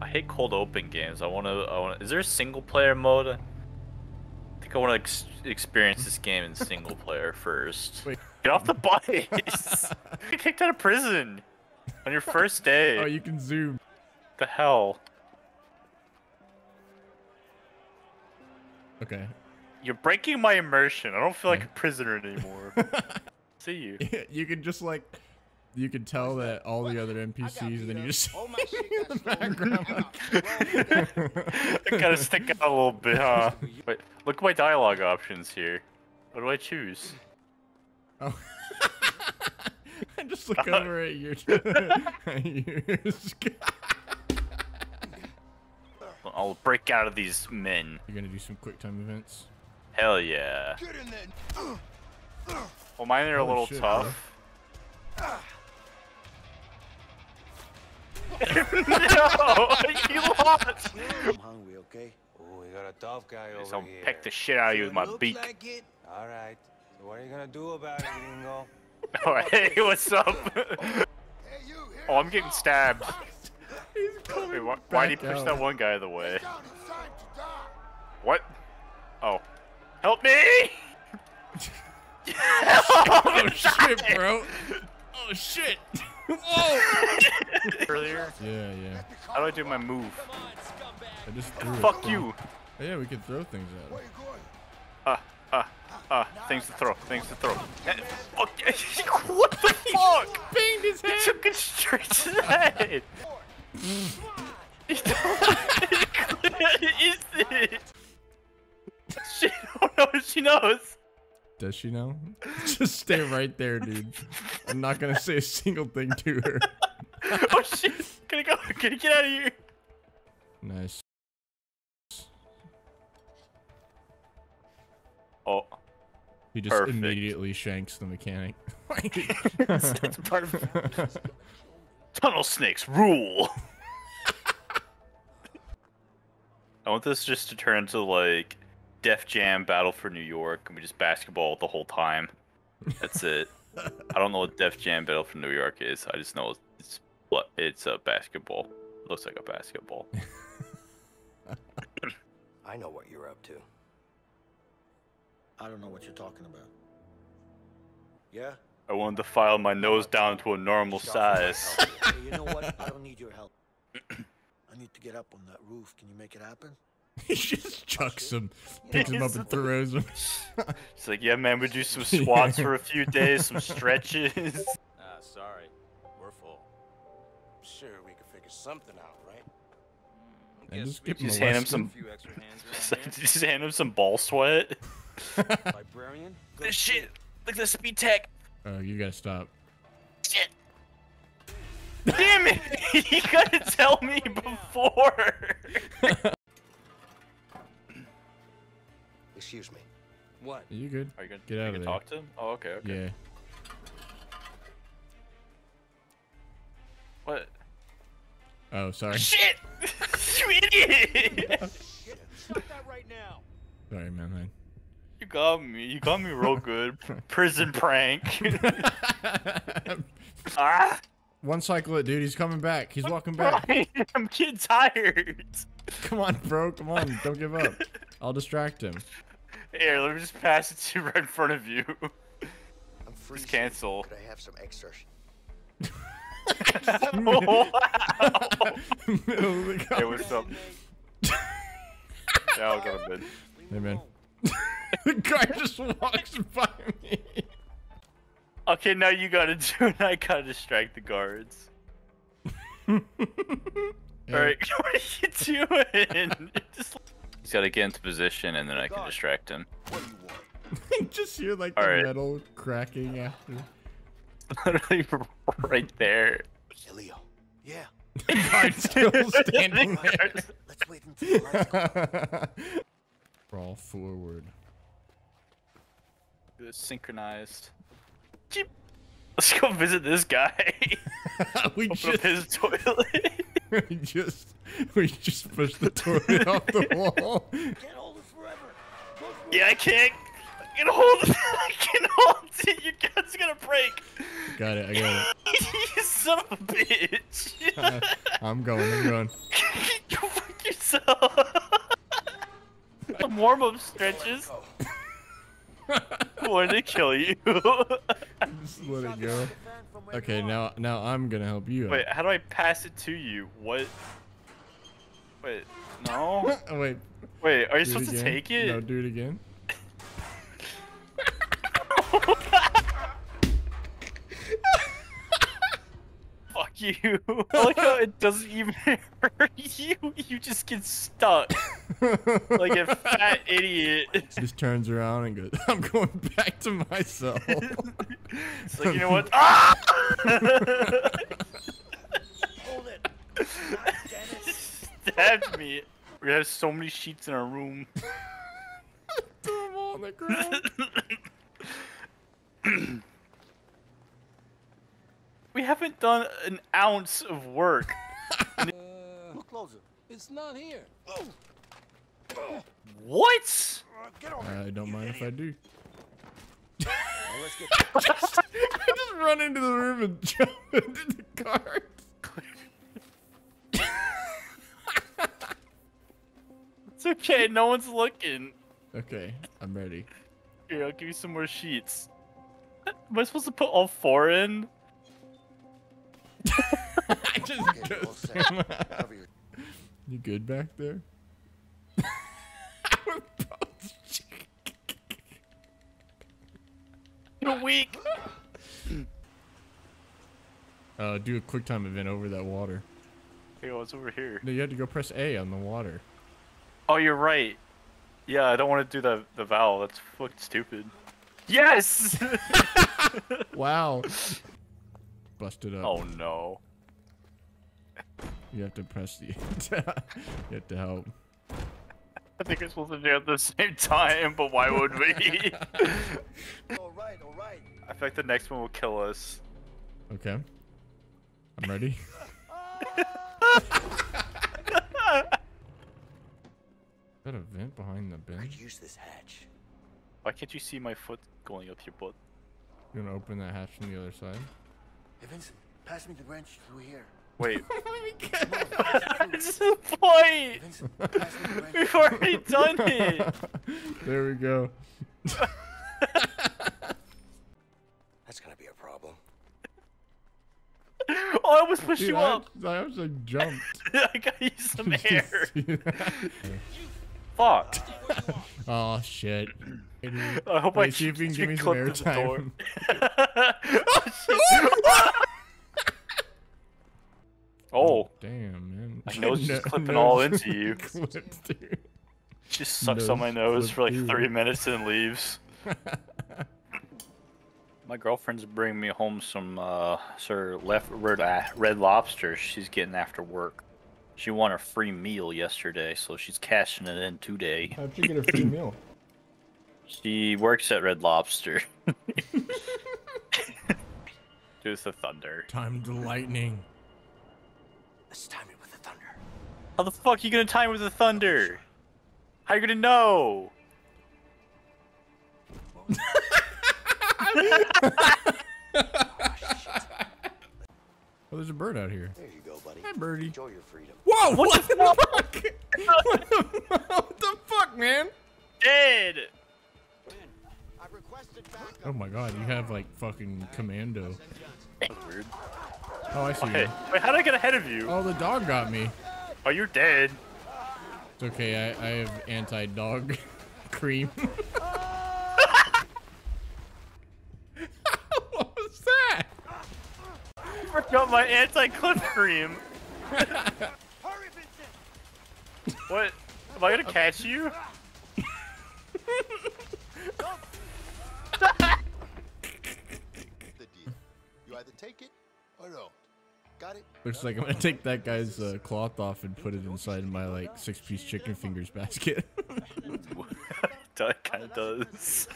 I hate cold open games. I want to. I want. Is there a single player mode? I think I want to ex experience this game in single player first. Wait. Get off the bus! Get kicked out of prison on your first day. Oh, you can zoom. the hell? Okay. You're breaking my immersion. I don't feel like a prisoner anymore. See you. you can just like, you can tell that all the other NPCs, and then you just All my shit in the got background. I gotta stick out a little bit, huh? Wait, look at my dialogue options here. What do I choose? oh. I just look uh-huh. over at you. I'll break out of these men. You're gonna do some quick time events. Hell yeah. Get in there. Well, mine are a little shit, tough. No, you lost. I'm hungry, okay? Oh, we got a tough guy over So I'll here. peck the shit out of you with my beak. Like. All right. So what are you gonna do about it, Gringo? Oh, hey, what's up? Hey, you. Oh, I'm getting stabbed. He's Wait, why, why'd he push out. that one guy out of the way? down. It's time to die. What? Oh. Help me! oh, Oh shit, bro! Oh shit! Whoa! Earlier? Yeah, yeah. How do I do my move? I just threw it. Fuck you! Oh, yeah, we could throw things at him. Where you going? Uh, uh, uh, things to throw, things to throw. Eh, Fuck, what the fuck? Banged his He head! took it straight to the head. He don't- is it? She don't know she knows. Does she know? Just stay right there, dude. I'm not gonna say a single thing to her. Oh shit! Can I go? Can I get out of here? Nice. Oh, He just Perfect. immediately shanks the mechanic. it's, it's perfect. Tunnel snakes rule. I want this just to turn into like Def Jam Battle for New York, and we just basketball the whole time. That's it. I don't know what Def Jam Battle for New York is. I just know it's what it's a basketball. looks like a basketball. I know what you're up to. I don't know what you're talking about. Yeah? I wanted to file my nose down to a normal size. Hey, you know what? I don't need your help. I need to get up on that roof. Can you make it happen? he just chucks him, picks him up and throws him. It's like, yeah, man, we do some squats for a few days, some stretches. Ah, sorry. We're full. Sure, we can figure something out, right? And Guess just we give him Just hand him some, few extra hands around just hand him some ball sweat. Librarian? This shit, look at the speed tech. Oh, you gotta stop. Shit. Damn it! You gotta tell me before. Excuse me. What? Are you good? Are you gonna Get you out of there. talk to him? Oh, okay, okay. Yeah. What? Oh, sorry. Shit! you idiot! Stop that right now. Sorry, man. man. you got me. You got me real good. Prison prank. ah! One cycle it, dude. He's coming back. He's walking back. I'm getting tired. Come on, bro. Come on. Don't give up. I'll distract him. Here, let me just pass it to you right in front of you. I'm free. Just cancel. Could I have some extra? oh, wow. Middle of the Hey, what's up? yeah, I'll go to bed. Hey, man. the guy just walks by me. Okay, now you gotta do it. I gotta distract the guards. Alright, what are you doing? Just... He's gotta get into position and then I can distract him. What do you want? just hear like All the right. metal cracking after. Literally right there. Hey, Leo. Yeah. Guard still standing there. Let's wait until the lights go. Crawl forward. Synchronized. Jeep. Let's go visit this guy. we Open just, his toilet. we just, we just pushed the toilet off the wall. Can't hold it forever. Go through yeah, I can't. I can hold it. I can hold it. Your gun's gonna break. Got it. I got it. you son of a bitch. Uh, I'm going. I'm going. Go fuck yourself. Some warm up stretches. Wanted to kill you. Just let it go. Okay, now now I'm gonna help you. Wait, how do I pass it to you? What? Wait, no. Oh, wait. Wait, are you supposed to take it? No, do it again. Fuck you. Like how it doesn't even hurt you. You just get stuck like a fat idiot. Just turns around and goes. I'm going back to myself. It's like you know what? Ah! Hold it. God damn. Stabbed me. We have so many sheets in our room. Throw 'em all on the ground. We haven't done an ounce of work. Look closer. It's not here. What? Uh, I don't mind if I do. Let's get I just run into the room and jump into the cart. It's okay, no one's looking. Okay, I'm ready. Here, I'll give you some more sheets. Am I supposed to put all four in? I just Okay, go well said. Cover your You good back there? You're weak. uh, do a quick time event over that water. Hey, what's over here? No, you had to go press A on the water. Oh, you're right. Yeah, I don't want to do the the valve. That's fucking stupid. Yes. Wow. Busted up. oh no. You have to press the. you have to help. I think we're supposed to do it at the same time, but why would we? All right, all right. I feel like the next one will kill us. Okay. I'm ready. Is that a vent behind the I bin? could use this hatch. Why can't you see my foot going up your butt? You wanna open that hatch from the other side? Hey, Vincent, pass me the wrench through here. Wait, Come that's the point. Vincent, pass me the wrench. We've already done it. there we go. That's gonna be a problem. Oh, I almost pushed Dude, you I, up. I was like jumped. I got you some air. Fuck. oh shit. I hope I Wait, see if you can give me some clipped the door. airtime. oh, shit. oh, Damn, man. My nose is No- clipping all into you. clipped, dude. just sucks on my Nose nose for like three minutes and leaves. My girlfriend's bringing me home some uh, sir left red, uh, red lobster. She's getting after work. She won a free meal yesterday, so she's cashing it in today. How'd you get a free meal? She works at Red Lobster. Dude, the thunder. Time to lightning. Let's time it with the thunder. How the fuck are you gonna time it with the thunder? How are you gonna know? Oh, there's a bird out here. There you go, buddy. Hi, birdie. Enjoy your freedom. Whoa! What, the fuck? what, the, what the fuck, man? Dead. I requested backup. Oh my god, you have like fucking commando. That's weird. Oh, I see you. wait, how did I get ahead of you? Oh, the dog got me. Oh, you're dead. It's okay, I, I have anti-dog cream. what was that? I forgot my anti-cliff cream. What? Am I gonna catch you? You either take it or don't. Got it? Looks like I'm gonna take that guy's uh, cloth off and put it inside my like six-piece chicken fingers basket. that kind of does.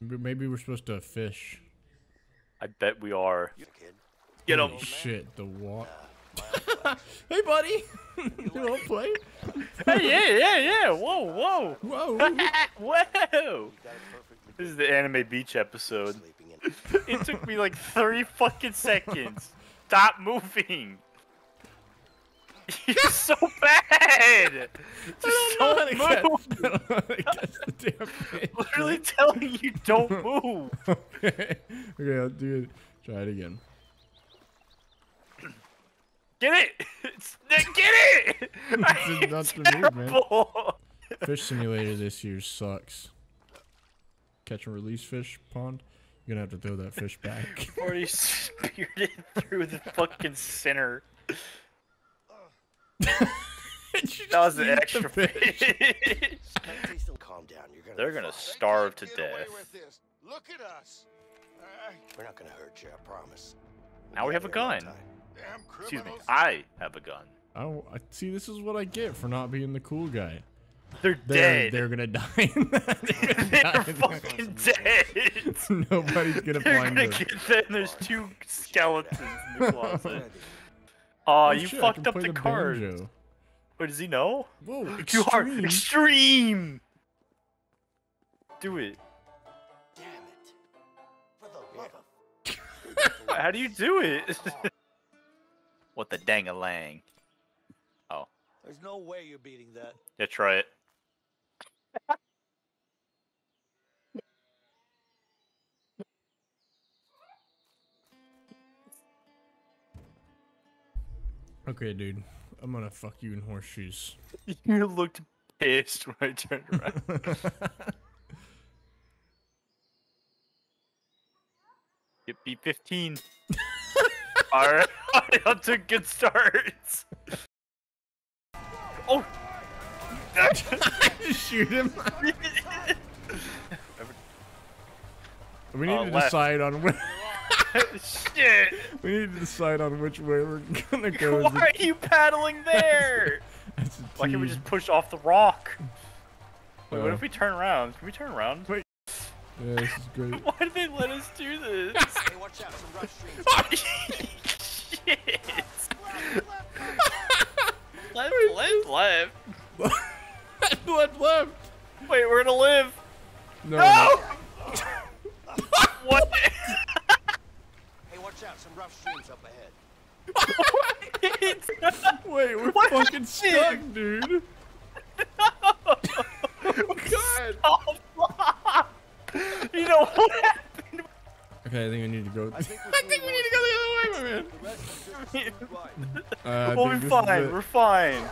Maybe we're supposed to fish. I bet we are. Get him. Holy shit, the what? hey, buddy. you wanna play? Hey, yeah, yeah, yeah. Whoa, whoa. Whoa. Whoa. You got it perfectly. This is the anime beach episode. It took me like 30 fucking seconds. stop moving. You're so bad. Just don't move. Don't to catch. Literally telling you don't move. okay, okay, I'll do it. Try it again. Get it! It's, get it! I This not move, man. Fish simulator this year sucks. Catch and release fish pond. You're gonna have to throw that fish back. Already speared it through the fucking center. That was an extra fish. Calm down. You're gonna. They're gonna be starve to death. Look at us. Uh, We're not gonna hurt you. I promise. Now we have a We'll get there in gun. damn Excuse me. I have a gun. I, I see. This is what I get for not being the cool guy. They're, They're dead. they're gonna die. in that. They're gonna They're die in that. fucking dead. Nobody's gonna They're find gonna them. get there and there's two skeletons in the closet. Aw, Oh, you shit, fucked up play the, card. banjo. Wait, does he know? Whoa, Too hard. extreme. Extreme! Do it. Damn it. For the love of. How do you do it? what the dang-a-lang? Oh. There's no way you're beating that. Yeah, try it. Okay, dude. I'm gonna fuck you in horseshoes. You looked pissed when I turned around. Get beat 15. Alright, on to good starts. Oh! Just shoot him. We need Uh, to left. decide on which. Shit! We need to decide on which way we're gonna go. Why are you paddling there? As a Why can't we just push off the rock? Wait, what Uh, if we turn around? Can we turn around? Wait. Yeah, this is great. Why did they let us do this? Hey, watch out. Some rough streams. Shit! left, left, left. left, left. Wait, we're gonna live. No. No! what? Hey, watch out. Some rough streams up ahead. Wait, we're What fucking stuck, dude. oh god! Stop! you know what happened? Okay, I think I need to go. I think, I think we need to go the other way, my man. The rest is just a. Uh, we'll think be fine. We're fine.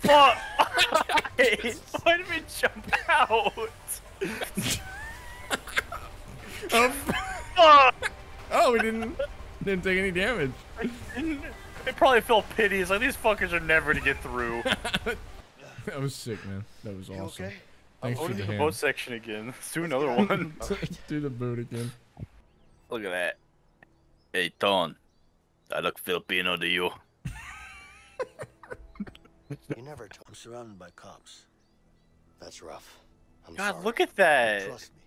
Fuck! Why did we jump out? Oh, Fuck! oh, we didn't didn't take any damage. They probably felt pity. It's like these fuckers are never to get through. That was sick, man. That was You awesome. okay? Thanks Go for to the the boat section again. Let's do another one. Do the boat again. Look at that. Hey, Ton. I look Filipino to you. You never told. I'm surrounded by cops. That's rough. I'm God, sorry. look at that. Trust me.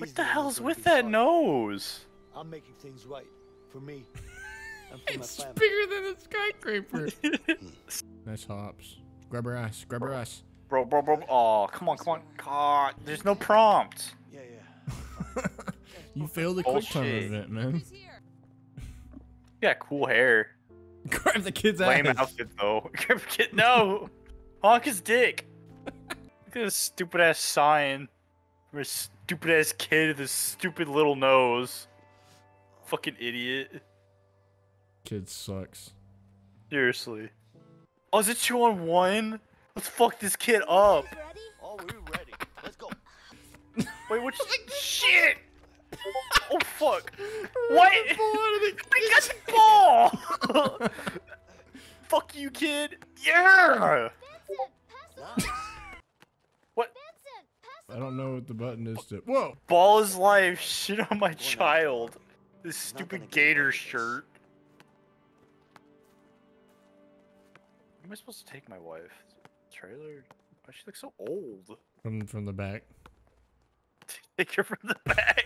What He's the hell's with that fine. nose? I'm making things right for me and for It's my family. bigger than a skyscraper. Hmm. nice hops. Grab her ass. Grab her ass. Bro, bro, bro. Oh, come on, come on. God, there's no prompt. Yeah, yeah. You failed the quick time event, man. Who's here? You got cool hair. Grab the kid's Lame ass. outfit though. Kid, no. Honk his dick. Look at this stupid ass sign. For a stupid ass kid with this stupid little nose. Fucking idiot. Kid sucks. Seriously. Oh, is it two on one? Let's fuck this kid up. Ready? Oh, we're ready. Let's go. Wait, which shit? Oh fuck! What? I got the ball. Fuck you, kid. Yeah. Vincent, pass Nice. What? I don't know what the button is to. Whoa! Ball is life. Shit on my child. This Not gonna stupid gator away with this. shirt. Where am I supposed to take my wife? Trailer? Why she looks so old? From from the back. Take her from the back.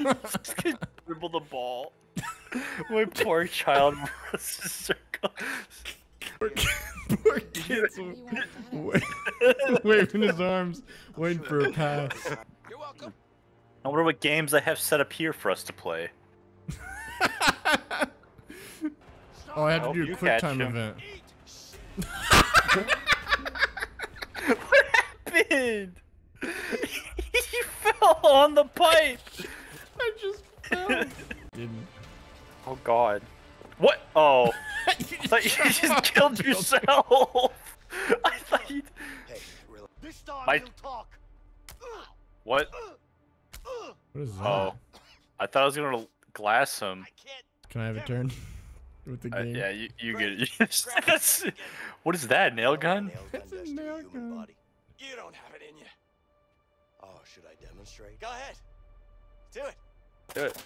Just gonna dribble the ball. My poor child runs a circle. Poor kid's You want waving his arms, waiting for a pass. You're welcome. I wonder what games I have set up here for us to play. Oh, I have to Hope do a quick time him. event. What happened? you fell on the pipe. I just fell. Didn't. Oh God. What? Oh. I thought you just killed yourself. I thought you. Hey, relax. This time My- you'll talk. What? What is that? Oh. I thought I was gonna glass him. Can I have a turn with the Uh, game? yeah, you, you get it. That's- what is that? Nail gun? Nail It's a nail gun. Body. You don't have it in you. Oh, should I demonstrate? Go ahead. Do it. Do it.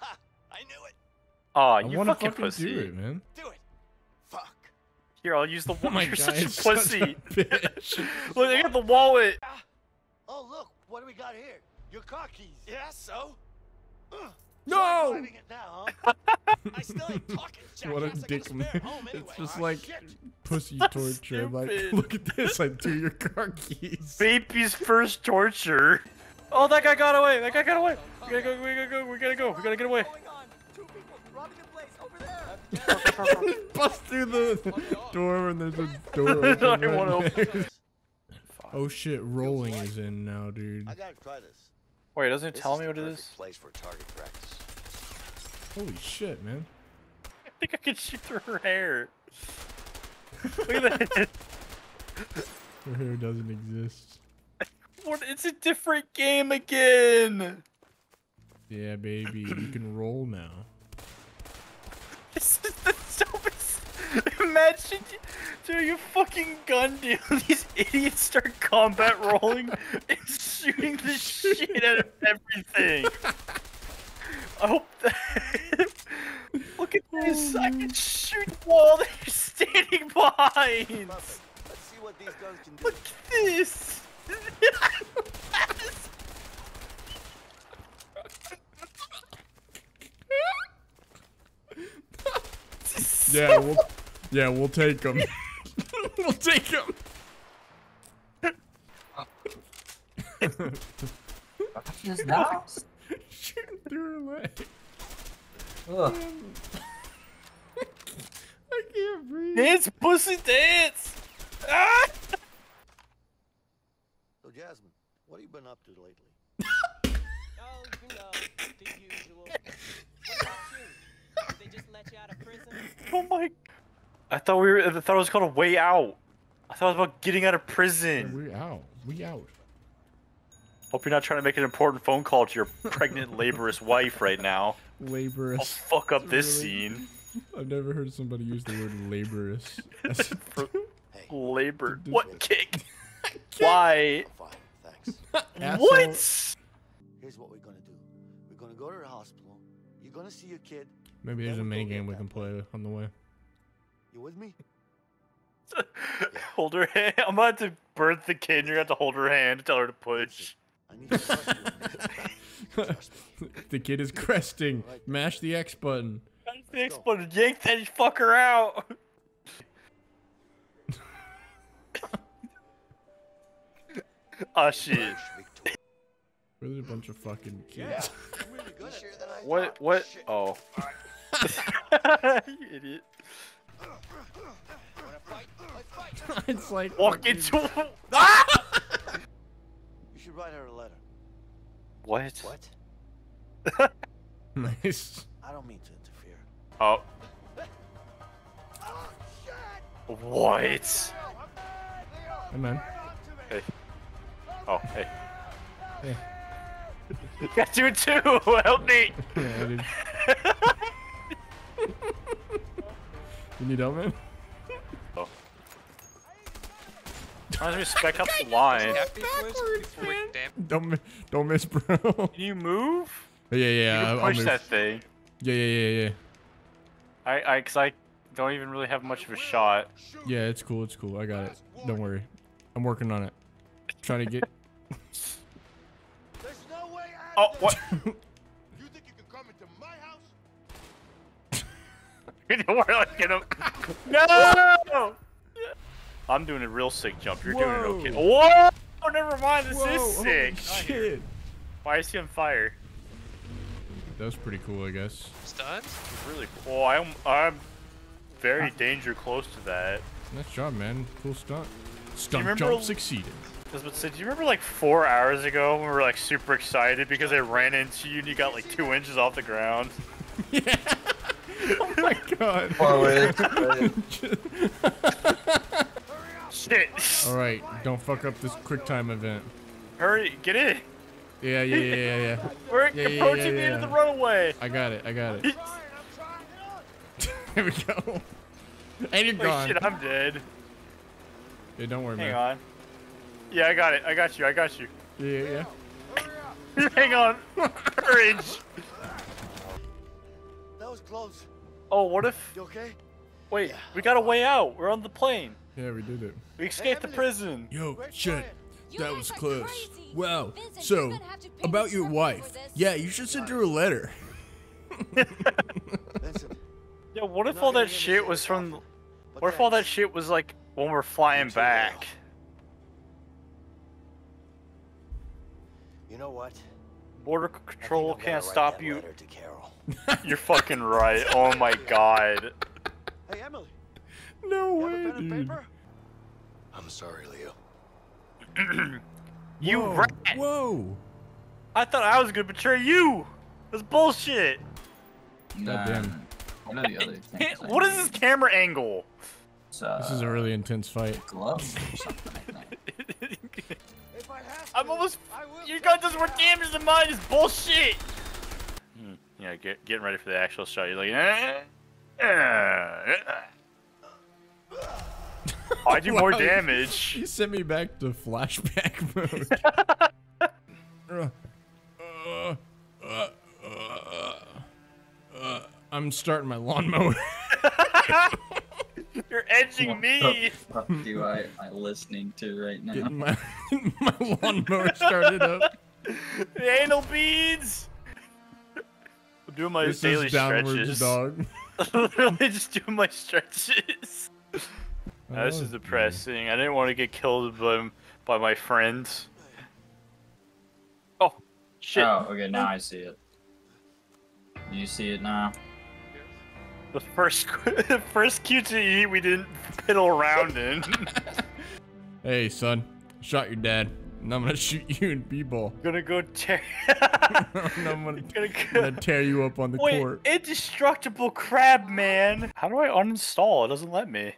Ha! I knew it. Oh, you wanna fucking, fucking pussy. do it, man. Do it. Fuck. Here, I'll use the Oh wallet. my You're god, such a pussy. Such a bitch. Look, I got the wallet. Ah. Oh, look, what do we got here? Your car keys. Yeah, so? Ugh. No! Try driving now, huh? I still ain't talking, jackass. what a dick spare man. at home anyway. It's just Ah, like shit. pussy torture. Like, look at this. I threw your car keys. Baby's first torture. Oh, that guy got away. That guy got away. We gotta go. We gotta go. We gotta go. We gotta get away. Two people robbing a place over there. Bust through the door and there's a door open. right there. oh shit, rolling is in now, dude. I gotta try this. Wait, doesn't it tell me what it is? place for target practice. Holy shit, man. I think I can shoot through her hair. Look at that. Her hair doesn't exist. What? It's a different game again. Yeah, baby, you can roll now. This is the dumbest. Imagine you- fucking gun deal. These idiots start combat rolling and shooting the shit out of everything. I hope that. Look at this. I can shoot the wall that you're standing behind. Let's see what these guns can do. Look at this. Yeah, we'll yeah, we'll take them. we'll take them. Just now? Shooting through her leg. Ugh. I can't breathe. Dance, pussy, dance. Ah! So, Jasmine, what have you been up to lately? Oh, you know, the usual. What about you? They just let you out of prison? Oh my! I thought we were. I thought it was called a way out. I thought it was about getting out of Yeah, prison. we out. We out. Hope you're not trying to make an important phone call to your pregnant, laborious wife right now. Laborious. I'll fuck up this Really? scene. I've never heard somebody use the word laborious. That's- Hey, Labor. Dude, What kick? Why? I'm fine, thanks. Asshole. What? Here's what we're gonna do. We're gonna go to the hospital. You're gonna see your kid. Maybe there's a Then we'll mini game we can play on the way. You with me? hold her hand. I'm about to birth the kid. and You're going to have to hold her hand and tell her to push. I need to trust you. Trust me. the kid is cresting. Right. Mash the X button. The exploded. Yank that fucker out. Ah shit. Victoria. There's a bunch of fucking kids. I'm really good at What? What? Shit. Oh. you idiot. Wanna fight? Let's fight. it's like Walk fucking- into. Ah! You should write her a letter. What? What? Nice. I don't mean to interfere. Oh. Oh, shit! What? Hey man. Hey. Oh, hey. Hey. Got you too. Help me. Yeah, dude. You need help, man? Why don't we spec up the line? Don't don't miss, bro. Can you move? yeah, yeah, You yeah. can I'll, I'll push that thing. Yeah, yeah, yeah, yeah. I, I, cause I don't even really have much of a shot. Yeah, it's cool. It's cool. I got it. Don't worry. I'm working on it. Trying to get. There's no way out Oh, what? You think you can come into my house? You know where I get him? No! I'm doing a real sick jump. You're doing it okay. Whoa! Oh, never mind. This Whoa, is sick. shit. Why is he on fire? That was pretty cool, I guess. Stunned? It's really cool. Oh, I'm I'm very ah. danger close to that. Nice job, man. Cool stunt. Stunt remember- jump succeeded. I was about to say, do you remember like four hours ago when we were like super excited because I ran into you and you got like two inches off the ground? yeah. Oh my god. Forward. Shit! All right, don't fuck up this quick time event. Hurry, get in! Yeah, yeah, yeah, yeah, yeah. We're Yeah, yeah, approaching yeah, the end of the runaway. I got it. I got it. Here we go. And you're Wait, gone. shit, I'm dead. Yeah, don't worry, Hang man. on. Yeah, I got it. I got you. I got you. Yeah, yeah, yeah. Hang on. Courage. That was close. Oh, what if? You okay? Wait, we got a way out. We're on the plane. Yeah, we did it. We escaped the prison. Yo, Great shit. You That was close. Wow. Vincent, So, gonna have to pay about your wife. Yeah, you should send her a letter. Vincent, Yeah, what if all that shit was from? often, What if all that shit was like when we're flying back? You know what? Border control can't stop you. letter to Carol. You're fucking right. Oh my god. Hey, Emily. No You have a way, pen and dude. paper? I'm sorry, Leo. You Whoa, rat. Whoa. I thought I was gonna betray you. That's bullshit. Nah, Goddamn. I the things. What is this camera angle? Uh, This is a really intense fight. gloves or something. I think. If I have I'm almost. Your gun does more damage than mine. Is bullshit. Hmm, Yeah, get getting ready for the actual shot. You're like, eh, eh, eh. I do more Wow. damage. You sent me back to flashback mode. Uh, uh, uh, uh, uh, I'm starting my lawnmower. You're edging What me. the fuck do I am I listening to right now? Getting my my lawnmower started up. The anal beads. I'm doing my This daily is downwards stretches. dog. Literally just doing my stretches. Now, this Oh, is depressing. I didn't want to get killed by, by my friends. Oh, shit. Oh, okay, now I see it. You see it now? The first the first QTE we didn't fiddle around in. Hey, son. Shot your dad. And I'm gonna shoot you in b-ball. gonna go tear. and I'm gonna, gonna go. gonna tear you up on the Wait, court. indestructible crab man. How do I uninstall? It doesn't let me.